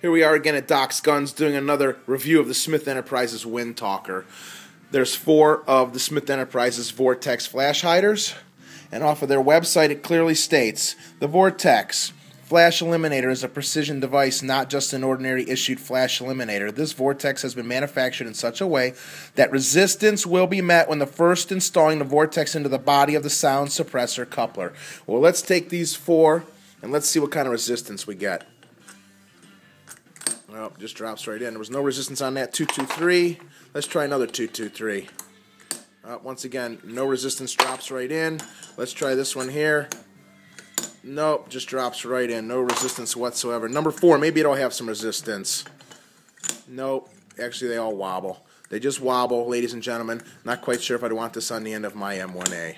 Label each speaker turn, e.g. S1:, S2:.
S1: Here we are again at Doc's Guns doing another review of the Smith Enterprises Wind Talker. There's four of the Smith Enterprises Vortex flash hiders, and off of their website it clearly states the Vortex Flash Eliminator is a precision device, not just an ordinary issued flash eliminator. This Vortex has been manufactured in such a way that resistance will be met when the first installing the Vortex into the body of the sound suppressor coupler. Well, let's take these four and let's see what kind of resistance we get. Well, just drops right in. There was no resistance on that 223. Let's try another 223. Uh, once again, no resistance drops right in. Let's try this one here. Nope, just drops right in. No resistance whatsoever. Number four, maybe it'll have some resistance. Nope, actually they all wobble. They just wobble, ladies and gentlemen. Not quite sure if I'd want this on the end of my M1A.